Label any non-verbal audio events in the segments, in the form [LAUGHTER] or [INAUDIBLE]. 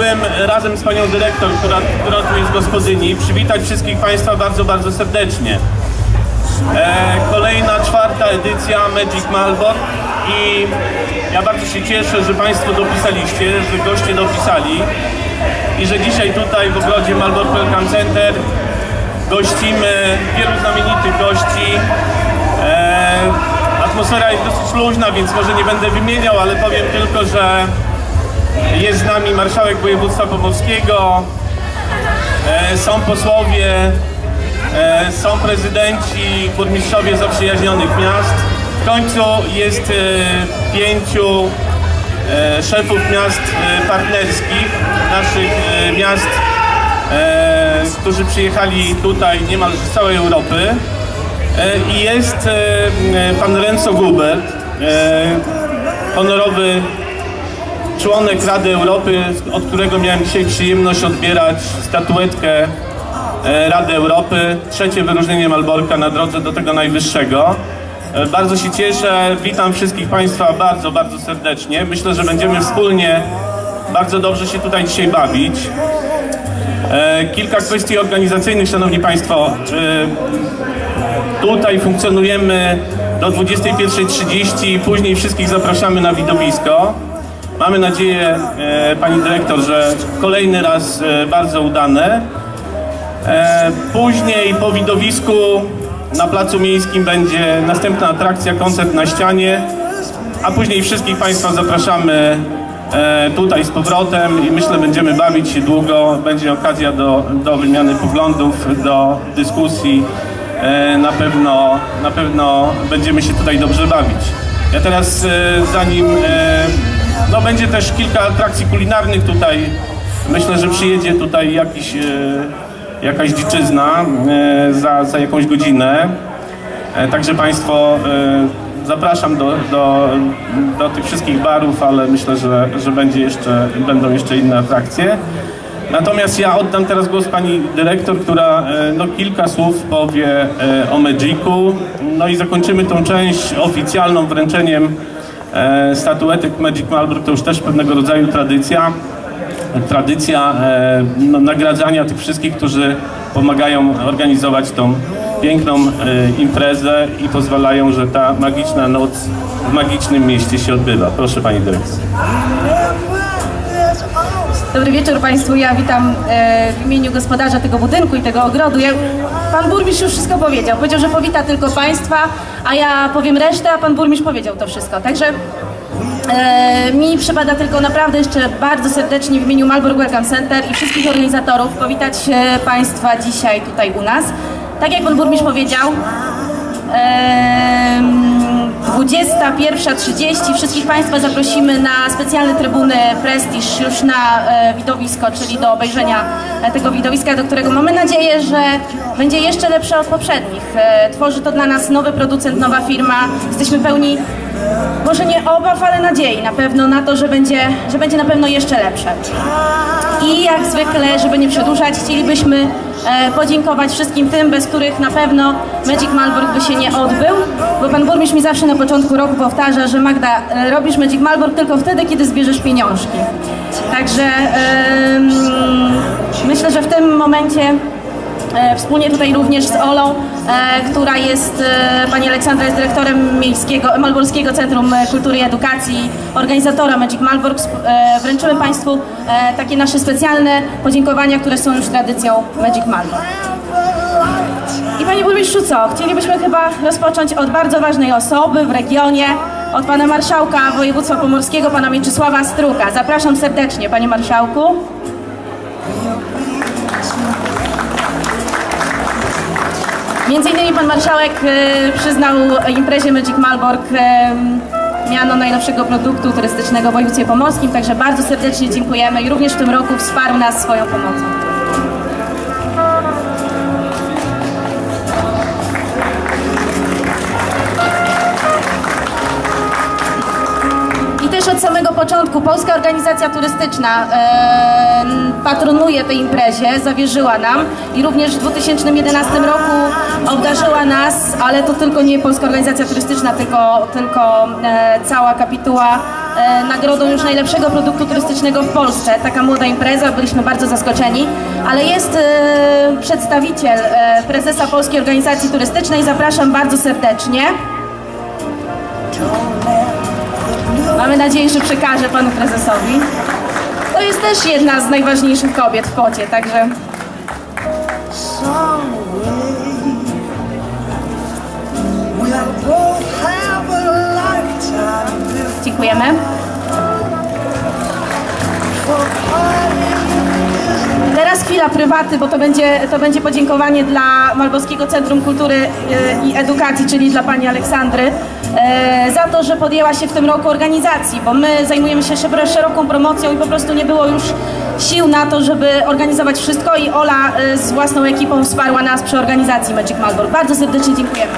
chciałbym razem z panią dyrektor, która, która tu jest gospodyni, przywitać wszystkich państwa bardzo, bardzo serdecznie. E, kolejna, czwarta edycja Magic Malbork i ja bardzo się cieszę, że państwo dopisaliście, że goście dopisali i że dzisiaj tutaj w ogrodzie Malbork Welcome Center gościmy wielu znamienitych gości. E, atmosfera jest dosyć luźna, więc może nie będę wymieniał, ale powiem tylko, że jest z nami marszałek województwa pomorskiego, e, są posłowie, e, są prezydenci, burmistrzowie zaprzyjaźnionych miast. W końcu jest e, pięciu szefów miast partnerskich, naszych miast, którzy przyjechali tutaj niemal z całej Europy. I jest pan Renzo Gubert, honorowy członek Rady Europy, od którego miałem dzisiaj przyjemność odbierać statuetkę e, Rady Europy, trzecie wyróżnienie Malborka na drodze do tego najwyższego. E, Bardzo się cieszę, witam wszystkich Państwa bardzo, bardzo serdecznie. Myślę, że będziemy wspólnie bardzo dobrze się tutaj dzisiaj bawić. E, Kilka kwestii organizacyjnych, Szanowni Państwo. Tutaj funkcjonujemy do 21.30, później wszystkich zapraszamy na widowisko. Mamy nadzieję, e, Pani Dyrektor, że kolejny raz e, bardzo udane. E, Później po widowisku na Placu Miejskim będzie następna atrakcja, koncert na ścianie, a później wszystkich Państwa zapraszamy tutaj z powrotem i myślę będziemy bawić się długo. Będzie okazja do, do wymiany poglądów, do dyskusji. Na pewno, na pewno będziemy się tutaj dobrze bawić. Ja teraz zanim no będzie też kilka atrakcji kulinarnych tutaj. Myślę, że przyjedzie tutaj jakiś, e, jakaś dziczyzna e, za, za jakąś godzinę. E, Także Państwo zapraszam do, do, do tych wszystkich barów, ale myślę, że, że będzie jeszcze, będą jeszcze inne atrakcje. Natomiast ja oddam teraz głos pani dyrektor, która no, kilka słów powie o Magicu. No i zakończymy tą część oficjalną wręczeniem e, statuetek Magic Marlborough. To już też pewnego rodzaju tradycja. Tradycja e, no, nagradzania tych wszystkich, którzy pomagają organizować tą piękną e, imprezę i pozwalają, że ta magiczna noc w magicznym mieście się odbywa. Proszę pani dyrektor. Dobry wieczór Państwu. Ja witam e, w imieniu gospodarza tego budynku i tego ogrodu. Pan burmistrz już wszystko powiedział. Powiedział, że powita tylko Państwa, a ja powiem resztę, a pan burmistrz powiedział to wszystko. Także e, mi przypada tylko naprawdę jeszcze bardzo serdecznie w imieniu Malbork Welcome Center i wszystkich organizatorów powitać e, Państwa dzisiaj tutaj u nas. Tak jak pan burmistrz powiedział, 21.30 wszystkich Państwa zaprosimy na specjalne trybuny Prestige już na e, widowisko, czyli do obejrzenia e, tego widowiska, do którego mamy nadzieję, że będzie jeszcze lepsze od poprzednich. E, tworzy to dla nas nowy producent, nowa firma. Jesteśmy pełni może nie obaw, ale nadziei na pewno na to, że będzie, że będzie na pewno jeszcze lepsze. I jak zwykle, żeby nie przedłużać, chcielibyśmy podziękować wszystkim tym, bez których na pewno Magic Malbork by się nie odbył, bo pan burmistrz mi zawsze na początku roku powtarza, że Magda, e, robisz Magic Malbork tylko wtedy, kiedy zbierzesz pieniążki. Także myślę, że w tym momencie E, Wspólnie tutaj również z Olą, e, która jest, e, pani Aleksandra jest dyrektorem Miejskiego, Malborskiego Centrum Kultury i Edukacji, organizatora Magic e, Wręczymy Państwu e, takie nasze specjalne podziękowania, które są już tradycją Magic Malbork. I Panie Burmistrzu, co? Chcielibyśmy chyba rozpocząć od bardzo ważnej osoby w regionie, od Pana Marszałka Województwa Pomorskiego, Pana Mieczysława Struka. Zapraszam serdecznie, Panie Marszałku. Między innymi pan marszałek e, przyznał imprezie Magic Malbork e, miano najnowszego produktu turystycznego w województwie pomorskim, także bardzo serdecznie dziękujemy i również w tym roku wsparł nas swoją pomocą. Od samego początku Polska Organizacja Turystyczna e, patronuje tej imprezie, zawierzyła nam i również w 2011 roku obdarzyła nas, ale to tylko nie Polska Organizacja Turystyczna, tylko, tylko e, cała kapituła e, nagrodą już najlepszego produktu turystycznego w Polsce. Taka młoda impreza, byliśmy bardzo zaskoczeni, ale jest e, przedstawiciel e, prezesa Polskiej Organizacji Turystycznej. Zapraszam bardzo serdecznie. Mamy nadzieję, że przekaże panu prezesowi. To jest też jedna z najważniejszych kobiet w pocie, także prywaty, bo to będzie, to będzie podziękowanie dla Malbowskiego Centrum Kultury e, i Edukacji, czyli dla pani Aleksandry, e, za to, że podjęła się w tym roku organizacji, bo my zajmujemy się szeroką promocją i po prostu nie było już sił na to, żeby organizować wszystko i Ola e, z własną ekipą wsparła nas przy organizacji Magic Malbork. Bardzo serdecznie dziękujemy.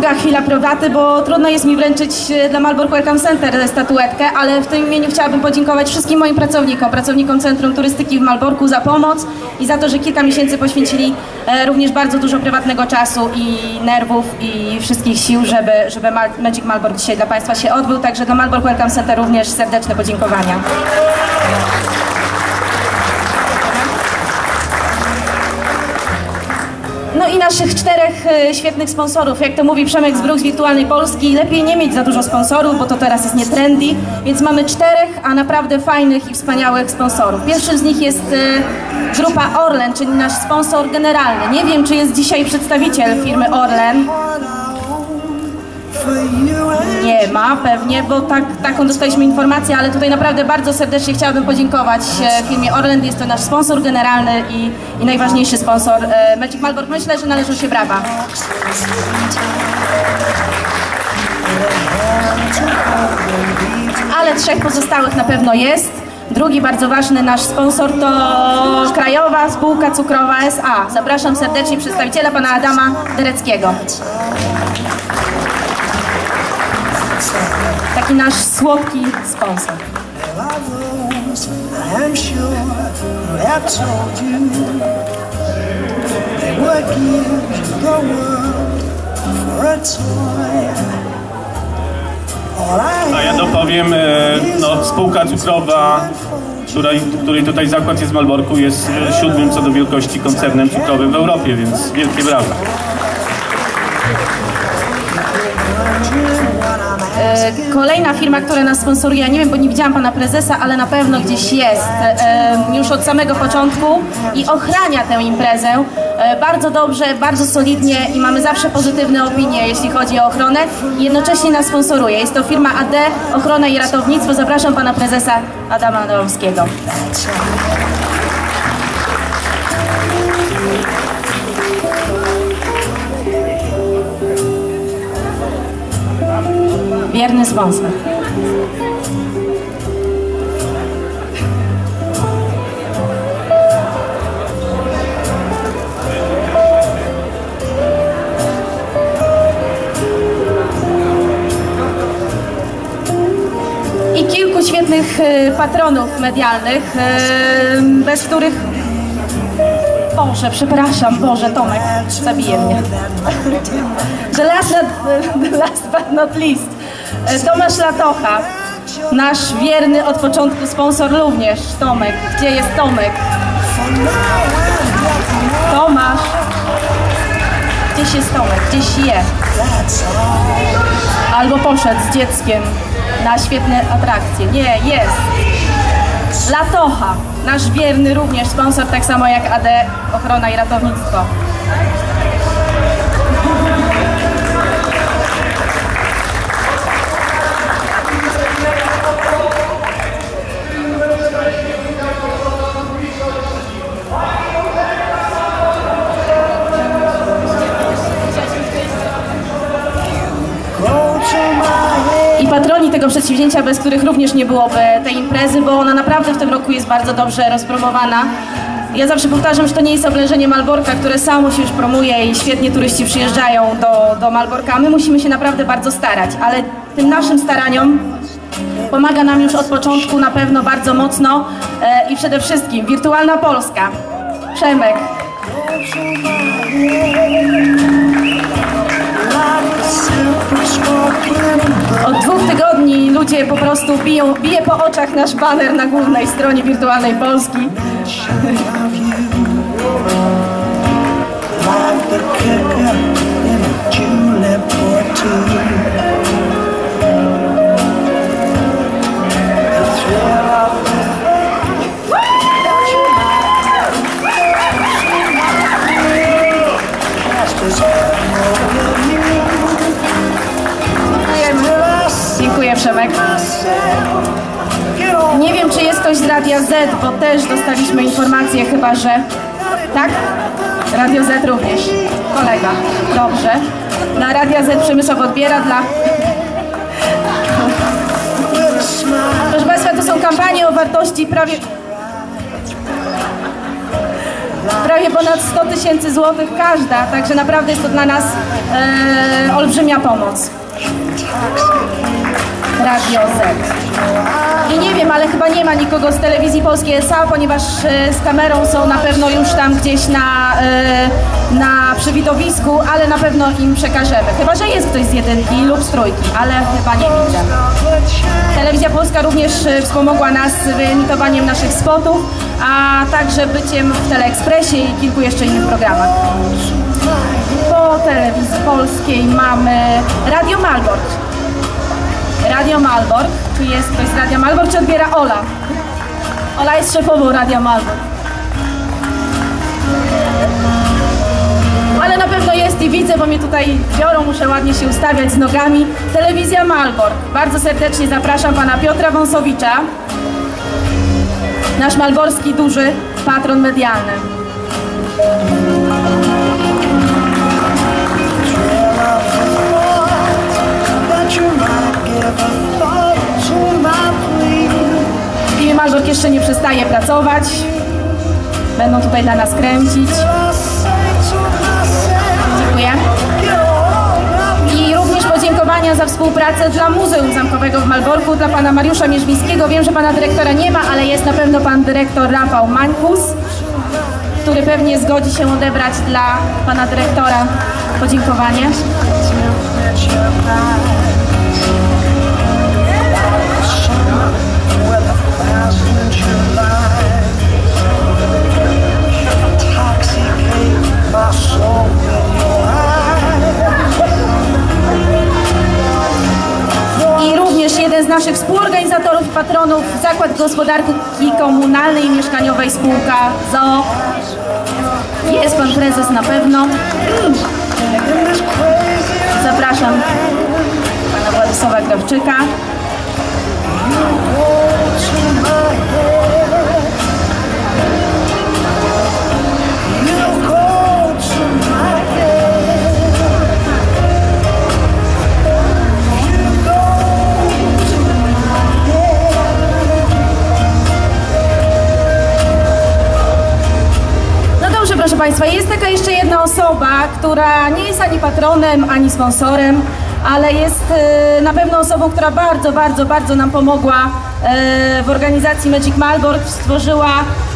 Druga chwila prywaty, bo trudno jest mi wręczyć e, dla Malbork Welcome Center statuetkę, ale w tym imieniu chciałabym podziękować wszystkim moim pracownikom, pracownikom Centrum Turystyki w Malborku za pomoc i za to, że kilka miesięcy poświęcili e, również bardzo dużo prywatnego czasu i nerwów i wszystkich sił, żeby, żeby Magic Malbork dzisiaj dla Państwa się odbył. Także dla Malbork Welcome Center również serdeczne podziękowania. No i naszych czterech e, świetnych sponsorów. Jak to mówi Przemek z Bruk z Wirtualnej Polski, lepiej nie mieć za dużo sponsorów, bo to teraz jest nie trendy, więc mamy czterech, a naprawdę fajnych i wspaniałych sponsorów. Pierwszy z nich jest e, grupa Orlen, czyli nasz sponsor generalny. Nie wiem, czy jest dzisiaj przedstawiciel firmy Orlen. Nie ma pewnie, bo tak, taką dostaliśmy informację, ale tutaj naprawdę bardzo serdecznie chciałabym podziękować e, firmie Orlen. Jest to nasz sponsor generalny i, i najważniejszy sponsor e, Magic Malbork. Myślę, że należą się brawa. Ale trzech pozostałych na pewno jest. Drugi bardzo ważny nasz sponsor to Krajowa Spółka Cukrowa S.A. Zapraszam serdecznie przedstawiciela pana Adama Dereckiego. Taki nasz słodki sponsor. I A ja dopowiem, e, no, spółka cukrowa, której, której tutaj zakład jest w Malborku, jest e, siódmym co do wielkości koncernem cukrowym w Europie, więc wielkie brawa. E, Kolejna firma, która nas sponsoruje, ja nie wiem, bo nie widziałam pana prezesa, ale na pewno gdzieś jest e, już od samego początku i ochrania tę imprezę e, bardzo dobrze, bardzo solidnie i mamy zawsze pozytywne opinie, jeśli chodzi o ochronę jednocześnie nas sponsoruje. Jest to firma AD Ochrona i Ratownictwo. Zapraszam pana prezesa Adama Adamowskiego. Wierny sponsor. I kilku świetnych e, patronów medialnych, e, bez których Boże, przepraszam, Boże, Tomek, zabije mnie. [LAUGHS] The last, the last but not least, Tomasz Latocha, nasz wierny od początku sponsor również, Tomek. Gdzie jest Tomek? Tomasz. Gdzieś jest Tomek, gdzieś je. Albo poszedł z dzieckiem na świetne atrakcje. Nie, jest. Latocha, nasz wierny również sponsor, tak samo jak AD Ochrona i Ratownictwo. Przedsięwzięcia, bez których również nie byłoby tej imprezy, bo ona naprawdę w tym roku jest bardzo dobrze rozpromowana. Ja zawsze powtarzam, że to nie jest oblężenie Malborka, które samo się już promuje i świetnie turyści przyjeżdżają do, do Malborka. My musimy się naprawdę bardzo starać, ale tym naszym staraniom pomaga nam już od początku na pewno bardzo mocno e, i przede wszystkim Wirtualna Polska. Przemek. Od dwóch tygodni ludzie po prostu biją, bije po oczach nasz baner na głównej stronie wirtualnej Polski. like the kicker in a or two. Przemek. Nie wiem, czy jest ktoś z Radia Z, bo też dostaliśmy informację chyba, że... Tak? Radio Z również. Kolega. Dobrze. Na Radia Z Przemysław odbiera dla... Proszę Państwa, to są kampanie o wartości prawie... Prawie ponad 100 tysięcy złotych każda, także naprawdę jest to dla nas e, olbrzymia pomoc. Radio Z. I nie wiem, ale chyba nie ma nikogo z telewizji polskiej SA, ponieważ e, z kamerą są na pewno już tam gdzieś na, e, na przywidowisku, ale na pewno im przekażemy. Chyba, że jest ktoś z jedynki lub z trójki, ale chyba nie widzę. Telewizja Polska również e, wspomogła nas wyemitowaniem naszych spotów, a także byciem w Teleekspresie i kilku jeszcze innych programach. Po telewizji polskiej mamy Radio Malbork. Radio Malbork. Czy jest ktoś z Radia Malbork, czy odbiera Ola? Ola jest szefową Radia Malbork. Ale na pewno jest i widzę, bo mnie tutaj biorą, muszę ładnie się ustawiać z nogami. Telewizja Malbork. Bardzo serdecznie zapraszam pana Piotra Wąsowicza, nasz malborski duży patron medialny. Malbork jeszcze nie przestaje pracować. Będą tutaj dla nas kręcić. Dziękuję. I również podziękowania za współpracę dla Muzeum Zamkowego w Malborku, dla pana Mariusza Mierzwińskiego. Wiem, że pana dyrektora nie ma, ale jest na pewno pan dyrektor Rafał Mańkus, który pewnie zgodzi się odebrać dla pana dyrektora podziękowanie. Naszych współorganizatorów i patronów, Zakład Gospodarki Komunalnej i Mieszkaniowej Spółka ZOO. Jest pan prezes na pewno. Zapraszam pana Władysława Krawczyka. Proszę Państwa, jest taka jeszcze jedna osoba, która nie jest ani patronem, ani sponsorem, ale jest e, na pewno osobą, która bardzo, bardzo, bardzo nam pomogła e, w organizacji Magic Malbork. Stworzyła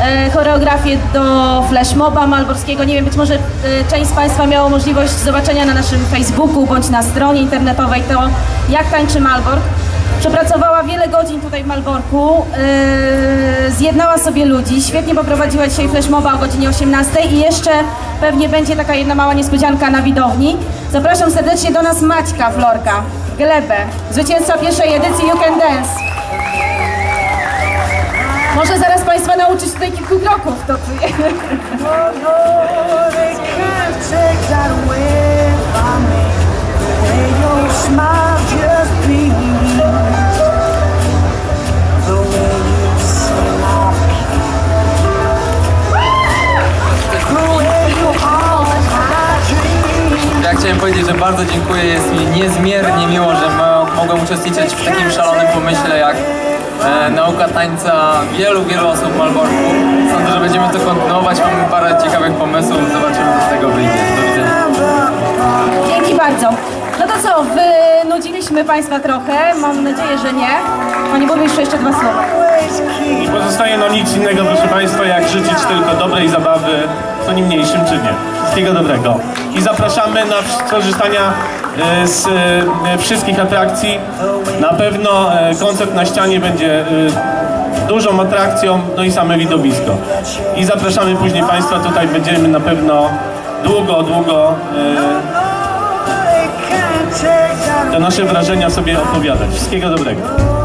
e, choreografię do flashmoba malborskiego. Nie wiem, być może część z Państwa miało możliwość zobaczenia na naszym Facebooku bądź na stronie internetowej to, jak tańczy Malbork. Przepracowała wiele godzin tutaj w Malborku, yy, zjednała sobie ludzi, świetnie poprowadziła dzisiaj flashmoba o godzinie 18 i jeszcze pewnie będzie taka jedna mała niespodzianka na widowni. Zapraszam serdecznie do nas Maćka Florka, Glebę, zwycięzca pierwszej edycji You Can Dance. Może zaraz Państwa nauczyć tutaj kilku kroków. To... Oh no, powiedzieć, że bardzo dziękuję. Jest mi niezmiernie miło, że mo- mogłem uczestniczyć w takim szalonym pomyśle jak e, nauka tańca wielu, wielu osób w Malborku. Sądzę, że będziemy to kontynuować. Mamy parę ciekawych pomysłów. Zobaczymy, co z tego wyjdzie. Do widzenia. Dzięki bardzo. No to co, w zanudziliśmy Państwa trochę. Mam nadzieję, że nie. Panie burmistrzu, jeszcze dwa słowa. Nie pozostaje nam nic innego, proszę Państwa, jak życzyć tylko dobrej zabawy, co nie mniejszym czynie. Wszystkiego dobrego. I zapraszamy na skorzystania e, z e, wszystkich atrakcji. Na pewno e, koncert na ścianie będzie dużą atrakcją, no i same widowisko. I zapraszamy później Państwa, tutaj będziemy na pewno długo, długo te nasze wrażenia sobie opowiadać. Wszystkiego dobrego.